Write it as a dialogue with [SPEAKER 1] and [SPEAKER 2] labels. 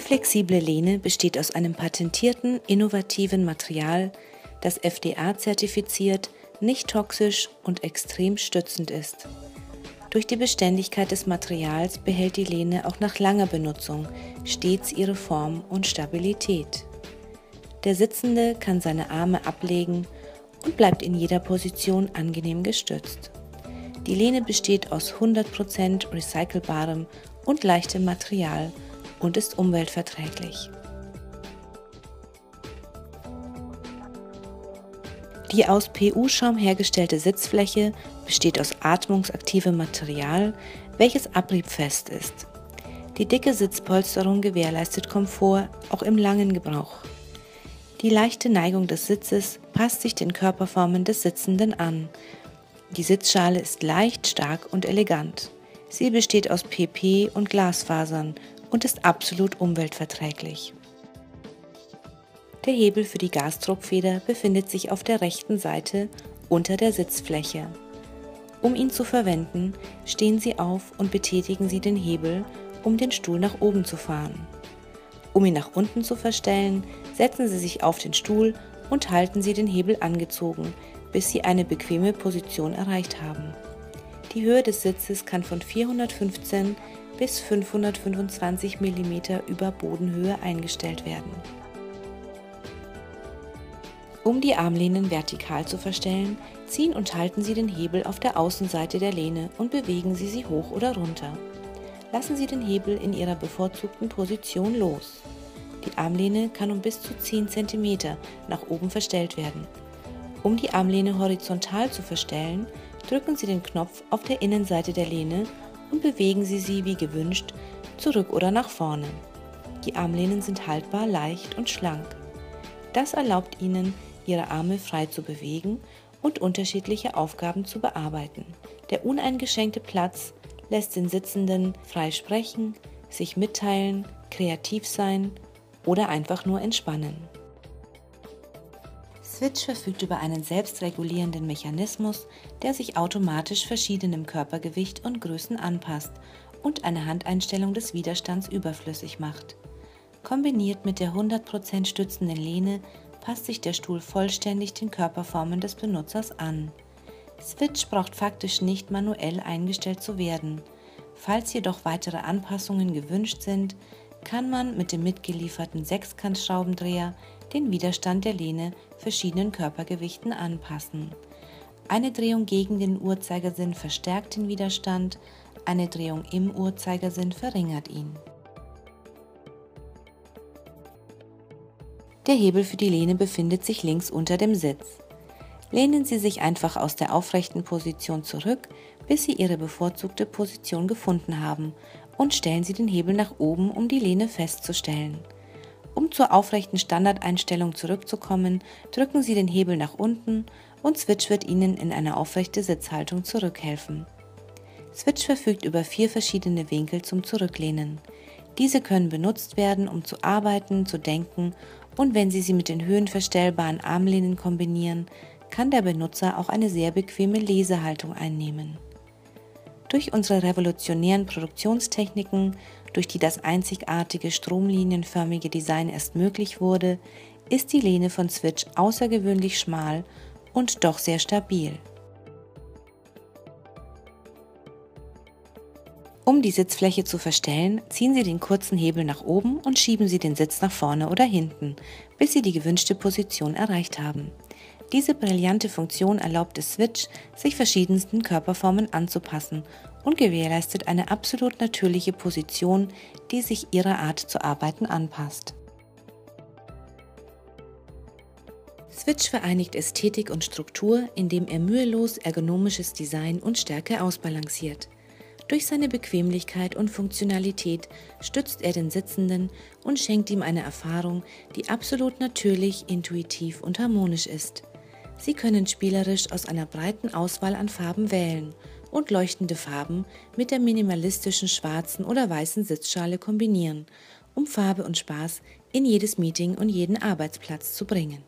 [SPEAKER 1] flexible Lehne besteht aus einem patentierten, innovativen Material, das FDA zertifiziert, nicht toxisch und extrem stützend ist. Durch die Beständigkeit des Materials behält die Lehne auch nach langer Benutzung stets ihre Form und Stabilität. Der Sitzende kann seine Arme ablegen und bleibt in jeder Position angenehm gestützt. Die Lehne besteht aus 100% recycelbarem und leichtem Material und ist umweltverträglich. Die aus PU-Schaum hergestellte Sitzfläche besteht aus atmungsaktivem Material, welches abriebfest ist. Die dicke Sitzpolsterung gewährleistet Komfort auch im langen Gebrauch. Die leichte Neigung des Sitzes passt sich den Körperformen des Sitzenden an. Die Sitzschale ist leicht, stark und elegant. Sie besteht aus PP und Glasfasern und ist absolut umweltverträglich. Der Hebel für die Gasdruckfeder befindet sich auf der rechten Seite unter der Sitzfläche. Um ihn zu verwenden, stehen Sie auf und betätigen Sie den Hebel, um den Stuhl nach oben zu fahren. Um ihn nach unten zu verstellen, setzen Sie sich auf den Stuhl und halten Sie den Hebel angezogen, bis Sie eine bequeme Position erreicht haben. Die Höhe des Sitzes kann von 415 bis 525 mm über Bodenhöhe eingestellt werden. Um die Armlehnen vertikal zu verstellen, ziehen und halten Sie den Hebel auf der Außenseite der Lehne und bewegen Sie sie hoch oder runter. Lassen Sie den Hebel in Ihrer bevorzugten Position los. Die Armlehne kann um bis zu 10 cm nach oben verstellt werden. Um die Armlehne horizontal zu verstellen, drücken Sie den Knopf auf der Innenseite der Lehne und bewegen Sie sie wie gewünscht zurück oder nach vorne. Die Armlehnen sind haltbar, leicht und schlank. Das erlaubt Ihnen, ihre Arme frei zu bewegen und unterschiedliche Aufgaben zu bearbeiten. Der uneingeschränkte Platz lässt den Sitzenden frei sprechen, sich mitteilen, kreativ sein oder einfach nur entspannen. Switch verfügt über einen selbstregulierenden Mechanismus, der sich automatisch verschiedenem Körpergewicht und Größen anpasst und eine Handeinstellung des Widerstands überflüssig macht. Kombiniert mit der 100% stützenden Lehne passt sich der Stuhl vollständig den Körperformen des Benutzers an. Switch braucht faktisch nicht manuell eingestellt zu werden. Falls jedoch weitere Anpassungen gewünscht sind, kann man mit dem mitgelieferten Sechskantschraubendreher den Widerstand der Lehne verschiedenen Körpergewichten anpassen. Eine Drehung gegen den Uhrzeigersinn verstärkt den Widerstand, eine Drehung im Uhrzeigersinn verringert ihn. Der Hebel für die Lehne befindet sich links unter dem Sitz. Lehnen Sie sich einfach aus der aufrechten Position zurück, bis Sie Ihre bevorzugte Position gefunden haben und stellen Sie den Hebel nach oben, um die Lehne festzustellen. Um zur aufrechten Standardeinstellung zurückzukommen, drücken Sie den Hebel nach unten und Switch wird Ihnen in eine aufrechte Sitzhaltung zurückhelfen. Switch verfügt über vier verschiedene Winkel zum Zurücklehnen. Diese können benutzt werden, um zu arbeiten, zu denken und wenn Sie sie mit den höhenverstellbaren Armlehnen kombinieren, kann der Benutzer auch eine sehr bequeme Lesehaltung einnehmen. Durch unsere revolutionären Produktionstechniken, durch die das einzigartige stromlinienförmige Design erst möglich wurde, ist die Lehne von Switch außergewöhnlich schmal und doch sehr stabil. Um die Sitzfläche zu verstellen, ziehen Sie den kurzen Hebel nach oben und schieben Sie den Sitz nach vorne oder hinten, bis Sie die gewünschte Position erreicht haben. Diese brillante Funktion erlaubt es Switch, sich verschiedensten Körperformen anzupassen und gewährleistet eine absolut natürliche Position, die sich Ihrer Art zu arbeiten anpasst. Switch vereinigt Ästhetik und Struktur, indem er mühelos ergonomisches Design und Stärke ausbalanciert. Durch seine Bequemlichkeit und Funktionalität stützt er den Sitzenden und schenkt ihm eine Erfahrung, die absolut natürlich, intuitiv und harmonisch ist. Sie können spielerisch aus einer breiten Auswahl an Farben wählen und leuchtende Farben mit der minimalistischen schwarzen oder weißen Sitzschale kombinieren, um Farbe und Spaß in jedes Meeting und jeden Arbeitsplatz zu bringen.